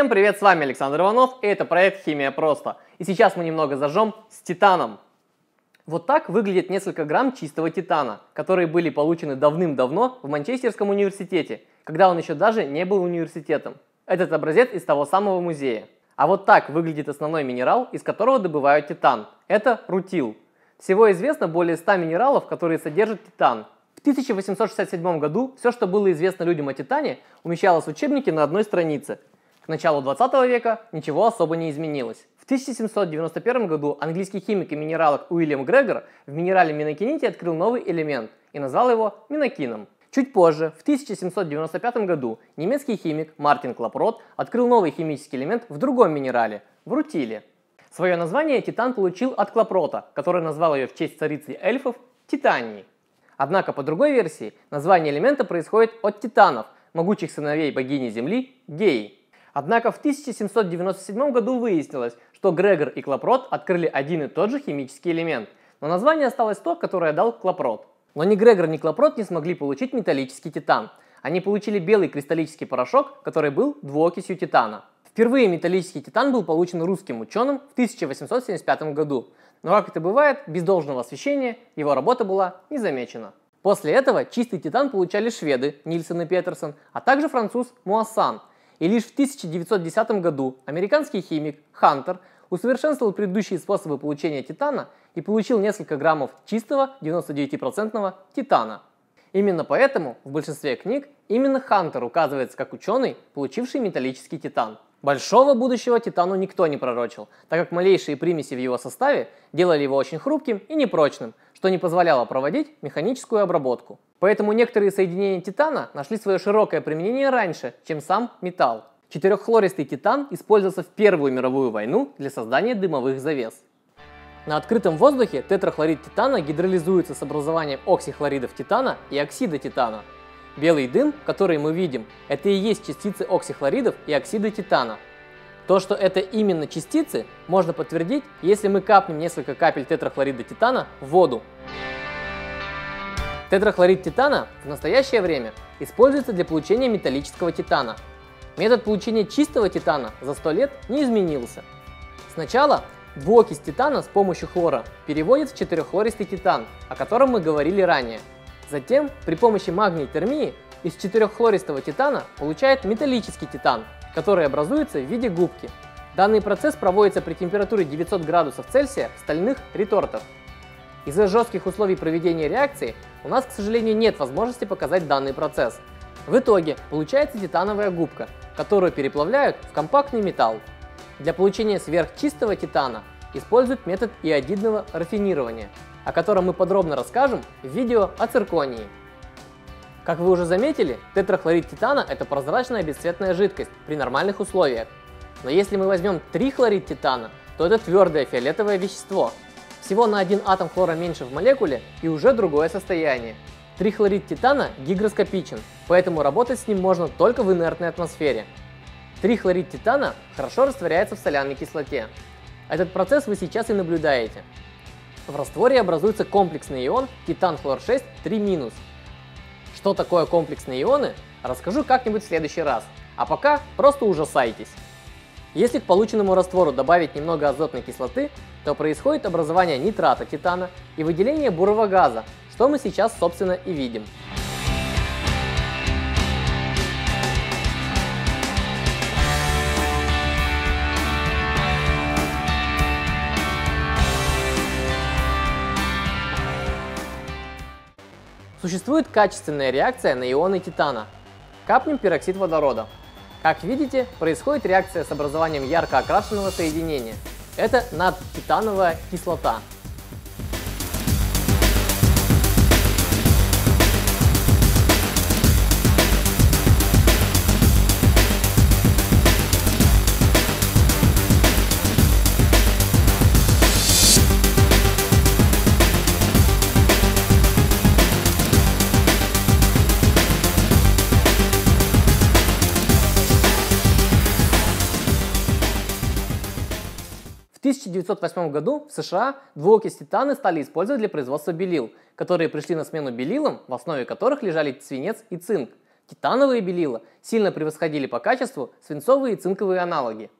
Всем привет, с вами Александр Иванов, и это проект «Химия просто». И сейчас мы немного зажжем с титаном. Вот так выглядит несколько грамм чистого титана, которые были получены давным-давно в Манчестерском университете, когда он еще даже не был университетом. Этот образец из того самого музея. А вот так выглядит основной минерал, из которого добывают титан. Это рутил. Всего известно более 100 минералов, которые содержат титан. В 1867 году все, что было известно людям о титане, умещалось в учебнике на одной странице. Началу 20 века ничего особо не изменилось. В 1791 году английский химик и минералог Уильям Грегор в минерале минокините открыл новый элемент и назвал его минокином. Чуть позже, в 1795 году, немецкий химик Мартин Клапрот открыл новый химический элемент в другом минерале – в рутиле. Свое название Титан получил от Клапрота, который назвал ее в честь царицы эльфов Титанией. Однако по другой версии название элемента происходит от титанов, могучих сыновей богини Земли Геи. Однако в 1797 году выяснилось, что Грегор и Клапрот открыли один и тот же химический элемент, но название осталось то, которое дал Клапрот. Но ни Грегор, ни Клапрот не смогли получить металлический титан. Они получили белый кристаллический порошок, который был двуокисью титана. Впервые металлический титан был получен русским ученым в 1875 году, но как это бывает, без должного освещения его работа была не замечена. После этого чистый титан получали шведы Нильсон и Петерсон, а также француз Муассан. И лишь в 1910 году американский химик Хантер усовершенствовал предыдущие способы получения титана и получил несколько граммов чистого 99% титана. Именно поэтому в большинстве книг именно Хантер указывается как ученый, получивший металлический титан. Большого будущего Титану никто не пророчил, так как малейшие примеси в его составе делали его очень хрупким и непрочным, что не позволяло проводить механическую обработку. Поэтому некоторые соединения Титана нашли свое широкое применение раньше, чем сам металл. Четыреххлористый титан использовался в Первую мировую войну для создания дымовых завес. На открытом воздухе тетрахлорид титана гидролизуется с образованием оксихлоридов титана и оксида титана – Белый дым, который мы видим, это и есть частицы оксихлоридов и оксида титана. То, что это именно частицы, можно подтвердить, если мы капнем несколько капель тетрахлорида титана в воду. Тетрахлорид титана в настоящее время используется для получения металлического титана. Метод получения чистого титана за 100 лет не изменился. Сначала двуокись титана с помощью хлора переводит в четыреххлористый титан, о котором мы говорили ранее – Затем при помощи магний термии из четыреххлористого титана получает металлический титан, который образуется в виде губки. Данный процесс проводится при температуре 900 градусов Цельсия в стальных ретортах. Из-за жестких условий проведения реакции у нас, к сожалению, нет возможности показать данный процесс. В итоге получается титановая губка, которую переплавляют в компактный металл. Для получения сверхчистого титана используют метод иодидного рафинирования – о котором мы подробно расскажем в видео о цирконии. Как вы уже заметили, тетрахлорид титана – это прозрачная бесцветная жидкость при нормальных условиях. Но если мы возьмем трихлорид титана, то это твердое фиолетовое вещество. Всего на один атом хлора меньше в молекуле и уже другое состояние. Трихлорид титана гигроскопичен, поэтому работать с ним можно только в инертной атмосфере. Трихлорид титана хорошо растворяется в соляной кислоте. Этот процесс вы сейчас и наблюдаете. В растворе образуется комплексный ион титан-хлор-6 3-. Что такое комплексные ионы, расскажу как-нибудь в следующий раз. А пока просто ужасайтесь. Если к полученному раствору добавить немного азотной кислоты, то происходит образование нитрата титана и выделение бурого газа, что мы сейчас собственно и видим. Существует качественная реакция на ионы титана. Капнем пероксид водорода. Как видите, происходит реакция с образованием ярко окрашенного соединения. Это надтитановая кислота. 1908 году в США двуокись титана стали использовать для производства белил, которые пришли на смену белилам, в основе которых лежали свинец и цинк. Титановые белила сильно превосходили по качеству свинцовые и цинковые аналоги.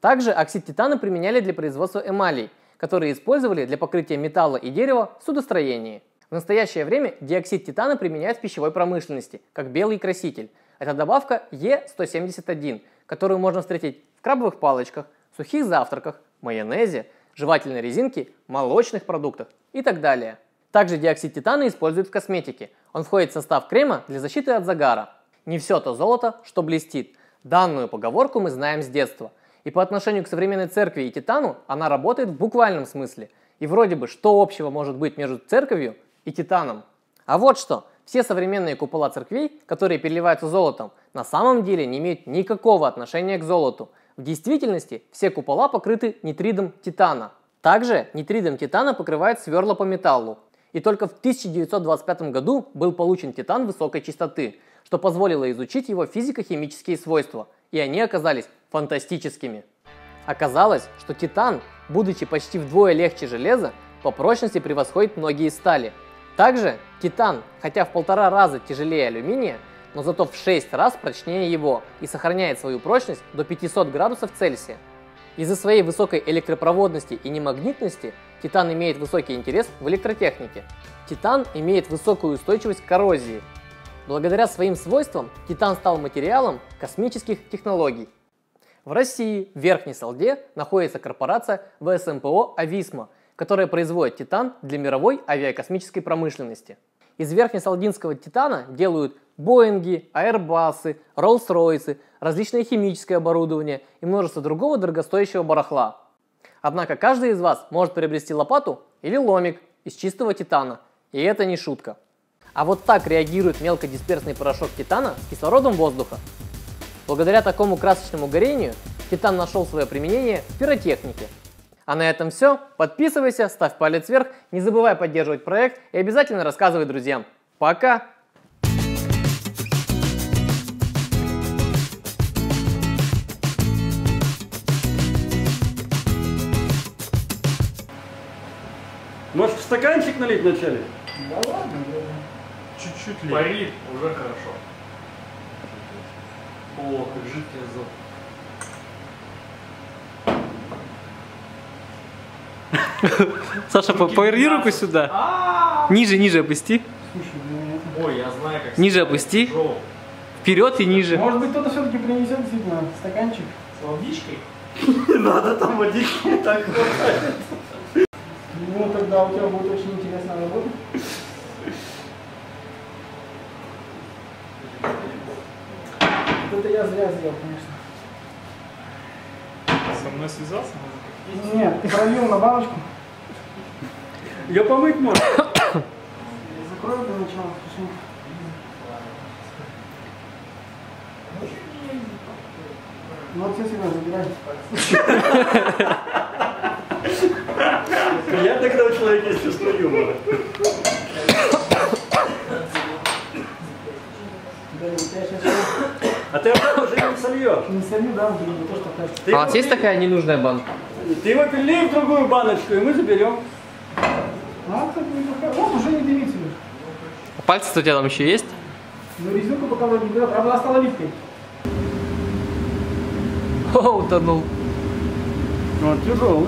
Также оксид титана применяли для производства эмалей, которые использовали для покрытия металла и дерева в судостроении. В настоящее время диоксид титана применяют в пищевой промышленности, как белый краситель. Это добавка Е171, которую можно встретить в крабовых палочках, сухих завтраках, майонезе, жевательной резинке, молочных продуктах и так далее. Также диоксид титана используют в косметике. Он входит в состав крема для защиты от загара. Не все то золото, что блестит. Данную поговорку мы знаем с детства. И по отношению к современной церкви и титану она работает в буквальном смысле. И вроде бы, что общего может быть между церковью и титаном? А вот что, все современные купола церквей, которые переливаются золотом, на самом деле не имеют никакого отношения к золоту. В действительности все купола покрыты нитридом титана. Также нитридом титана покрывает сверла по металлу. И только в 1925 году был получен титан высокой чистоты, что позволило изучить его физико-химические свойства, и они оказались фантастическими. Оказалось, что титан, будучи почти вдвое легче железа, по прочности превосходит многие стали. Также титан, хотя в полтора раза тяжелее алюминия, но зато в 6 раз прочнее его и сохраняет свою прочность до 500 градусов Цельсия. Из-за своей высокой электропроводности и немагнитности титан имеет высокий интерес в электротехнике. Титан имеет высокую устойчивость к коррозии. Благодаря своим свойствам титан стал материалом космических технологий. В России, в Верхней Салде, находится корпорация ВСМПО «Ависма», которая производит титан для мировой авиакосмической промышленности. Из верхнесалдинского титана делают Боинги, Аэрбасы, Роллс-Ройсы, различное химическое оборудование и множество другого дорогостоящего барахла. Однако каждый из вас может приобрести лопату или ломик из чистого титана, и это не шутка. А вот так реагирует мелкодисперсный порошок титана с кислородом воздуха. Благодаря такому красочному горению титан нашел свое применение в пиротехнике. А на этом все. Подписывайся, ставь палец вверх, не забывай поддерживать проект и обязательно рассказывай друзьям. Пока! Может, в стаканчик налить вначале? Да ладно. Чуть-чуть ли. Парит, уже хорошо. О, как жидкий азот. Саша, поверни руку сюда. Ниже, ниже опусти. Слушай, ну это... Ой, я знаю, как Ниже опусти. Вперед и ниже. Может быть, кто-то все-таки принесет действительно стаканчик. С водичкой? Не надо там водички так хватает. Тогда у тебя будет очень интересная работа. Это я зря сделал, конечно. Со мной связался? Нет, ты пролил на баночку. Ее помыть можно. Закрой для начала. Ну вот все себя забирай. Приятно, когда у человека есть чувство юмора. Да, у тебя сейчас А ты обратно уже не сольешь. не солью, да, блин, не то, что кажется. Ты А у вас есть пили- такая ненужная банка? Ты его перелей в другую баночку, и мы заберем. А, кстати, неплохо. Вот, уже не. Леш. А пальцы у тебя там еще есть? Но резинку пока вроде не берет, правда, она стала липкой. О, утонул. Вот, тяжелый.